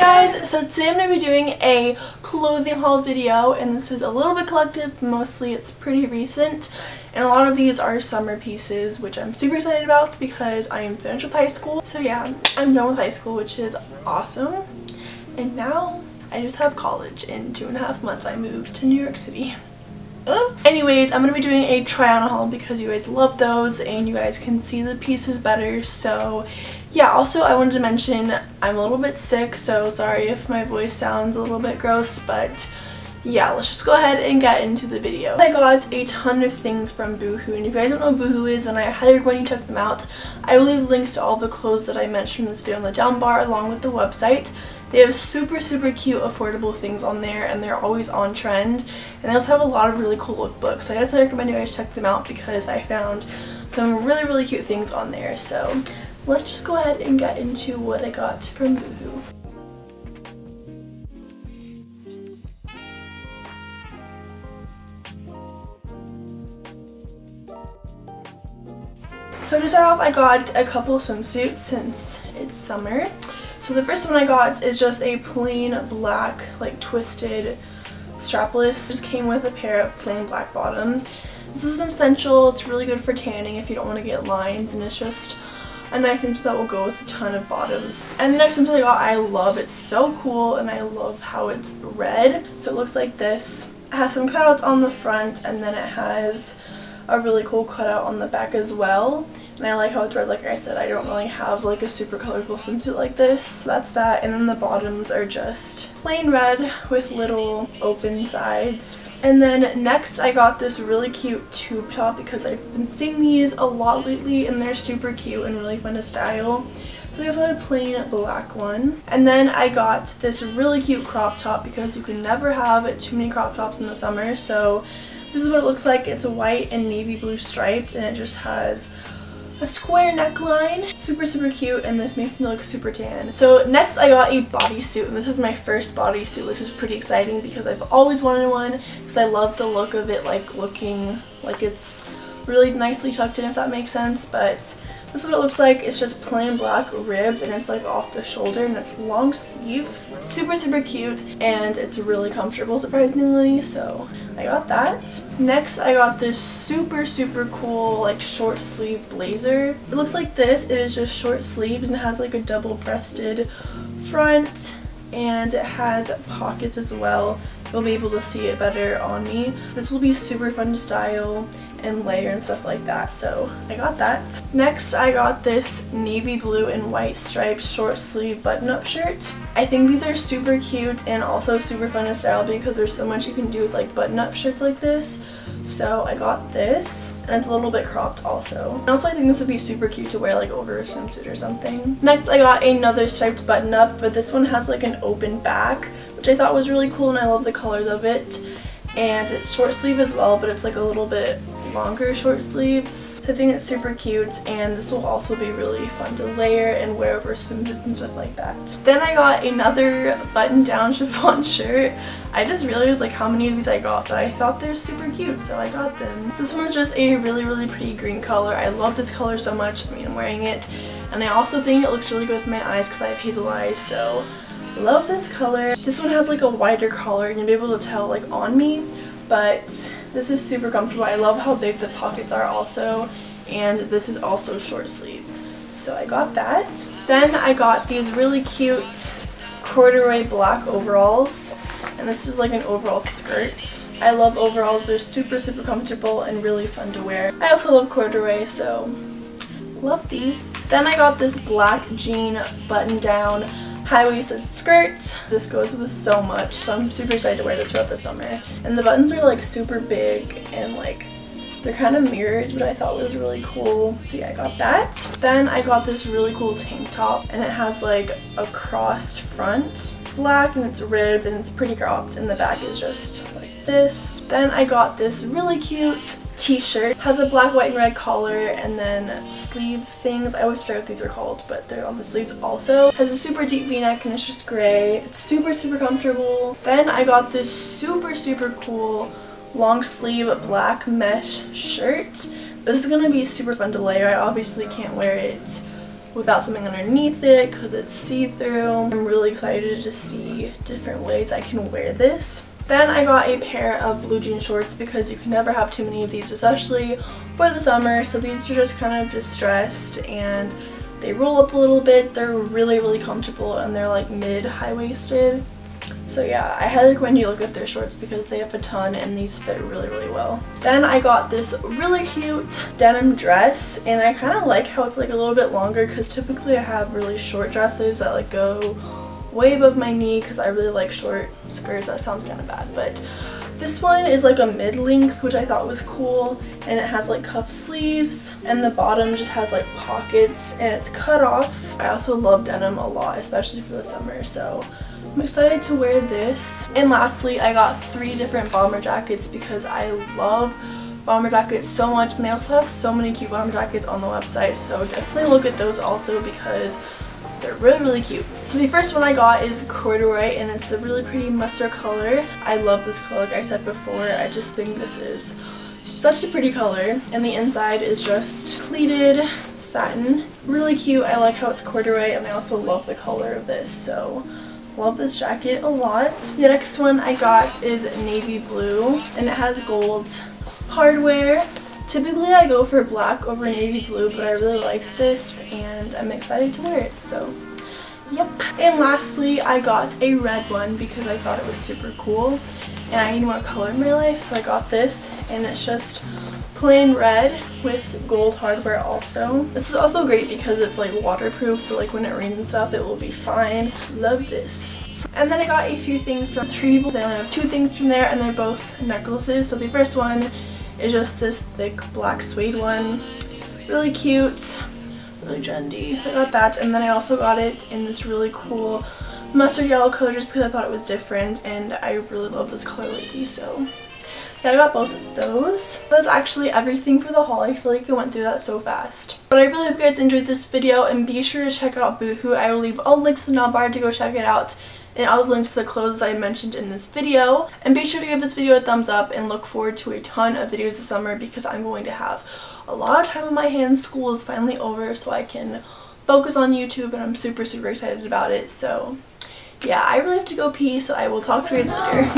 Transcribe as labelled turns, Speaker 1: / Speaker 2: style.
Speaker 1: guys, so today I'm going to be doing a clothing haul video and this is a little bit collective, mostly it's pretty recent and a lot of these are summer pieces which I'm super excited about because I am finished with high school. So yeah, I'm done with high school which is awesome and now I just have college. In two and a half months I moved to New York City. Anyways, I'm going to be doing a try on haul because you guys love those and you guys can see the pieces better. So yeah, also I wanted to mention I'm a little bit sick, so sorry if my voice sounds a little bit gross, but yeah, let's just go ahead and get into the video. I got a ton of things from Boohoo, and if you guys don't know Boohoo is, then I highly recommend you check them out. I will leave links to all the clothes that I mentioned in this video in the down bar along with the website. They have super, super cute, affordable things on there, and they're always on trend. And they also have a lot of really cool lookbooks, so I definitely recommend you guys check them out because I found some really, really cute things on there. So let's just go ahead and get into what I got from Boohoo. To start off, I got a couple swimsuits since it's summer. So the first one I got is just a plain black, like twisted strapless. It just came with a pair of plain black bottoms. This is an essential. It's really good for tanning if you don't want to get lines and it's just a nice swimsuit that will go with a ton of bottoms. And the next swimsuit I got I love. It's so cool and I love how it's red. So it looks like this. It has some cutouts on the front and then it has a really cool cutout on the back as well. And I like how it's red, like I said, I don't really have like a super colorful swimsuit like this. That's that, and then the bottoms are just plain red with little open sides. And then next I got this really cute tube top because I've been seeing these a lot lately and they're super cute and really fun to style. So I just got a plain black one. And then I got this really cute crop top because you can never have too many crop tops in the summer. So this is what it looks like. It's a white and navy blue striped and it just has a square neckline. Super, super cute, and this makes me look super tan. So next I got a bodysuit, and this is my first bodysuit, which is pretty exciting because I've always wanted one because I love the look of it, like looking like it's really nicely tucked in, if that makes sense, but this is what it looks like. It's just plain black ribbed and it's like off the shoulder and it's long sleeve. Super, super cute and it's really comfortable surprisingly. So I got that. Next, I got this super, super cool like short sleeve blazer. It looks like this. It is just short sleeved and it has like a double breasted front and it has pockets as well. You'll be able to see it better on me. This will be super fun to style and layer and stuff like that so I got that. Next I got this navy blue and white striped short sleeve button-up shirt. I think these are super cute and also super fun to style because there's so much you can do with like button-up shirts like this. So I got this and it's a little bit cropped also. And also I think this would be super cute to wear like over a swimsuit or something. Next I got another striped button up but this one has like an open back which I thought was really cool and I love the colors of it and it's short sleeve as well but it's like a little bit longer short sleeves so I think it's super cute and this will also be really fun to layer and wear over swimsuits and stuff like that. Then I got another button down chiffon shirt. I just realized like how many of these I got but I thought they're super cute so I got them. So this one's just a really really pretty green color. I love this color so much. I mean I'm wearing it and I also think it looks really good with my eyes because I have hazel eyes so Love this color. This one has like a wider collar and you'll be able to tell like on me, but this is super comfortable. I love how big the pockets are also, and this is also short sleeve. So I got that. Then I got these really cute corduroy black overalls, and this is like an overall skirt. I love overalls. They're super, super comfortable and really fun to wear. I also love corduroy, so love these. Then I got this black jean button down high-waisted skirt. This goes with so much, so I'm super excited to wear this throughout the summer. And the buttons are like super big and like they're kind of mirrored, but I thought was really cool. So yeah, I got that. Then I got this really cool tank top and it has like a crossed front black and it's ribbed and it's pretty cropped and the back is just like this. Then I got this really cute t-shirt. Has a black, white, and red collar and then sleeve things. I always forget what these are called, but they're on the sleeves also. Has a super deep v-neck and it's just gray. It's super, super comfortable. Then I got this super, super cool long sleeve black mesh shirt. This is going to be super fun to layer. I obviously can't wear it without something underneath it because it's see-through. I'm really excited to see different ways I can wear this. Then I got a pair of blue jean shorts because you can never have too many of these, especially for the summer. So these are just kind of distressed and they roll up a little bit. They're really, really comfortable and they're like mid high-waisted. So yeah, I highly recommend you look at their shorts because they have a ton and these fit really, really well. Then I got this really cute denim dress and I kind of like how it's like a little bit longer because typically I have really short dresses that like go way above my knee because I really like short skirts. That sounds kind of bad, but this one is like a mid-length, which I thought was cool, and it has like cuff sleeves, and the bottom just has like pockets, and it's cut off. I also love denim a lot, especially for the summer, so I'm excited to wear this. And lastly, I got three different bomber jackets because I love bomber jackets so much, and they also have so many cute bomber jackets on the website, so definitely look at those also because they're really, really cute. So the first one I got is corduroy and it's a really pretty mustard color. I love this color like I said before. I just think this is such a pretty color and the inside is just pleated satin. Really cute. I like how it's corduroy and I also love the color of this so love this jacket a lot. The next one I got is navy blue and it has gold hardware Typically I go for black over navy blue, but I really liked this and I'm excited to wear it, so yep. And lastly, I got a red one because I thought it was super cool and I need more color in my life, so I got this and it's just plain red with gold hardware also. This is also great because it's like waterproof, so like when it rains and stuff, it will be fine. Love this. And then I got a few things from Free People. I only have two things from there and they're both necklaces. So the first one is just this thick black suede one. Really cute, really trendy. So I got that and then I also got it in this really cool mustard yellow color just because I thought it was different and I really love this color lately so yeah, I got both of those. That's actually everything for the haul. I feel like I went through that so fast. But I really hope you guys enjoyed this video and be sure to check out Boohoo. I will leave all links in the bar to go check it out and all the links to the clothes I mentioned in this video. And be sure to give this video a thumbs up and look forward to a ton of videos this summer because I'm going to have a lot of time on my hands. School is finally over so I can focus on YouTube and I'm super super excited about it. So yeah, I really have to go pee so I will talk to you guys later.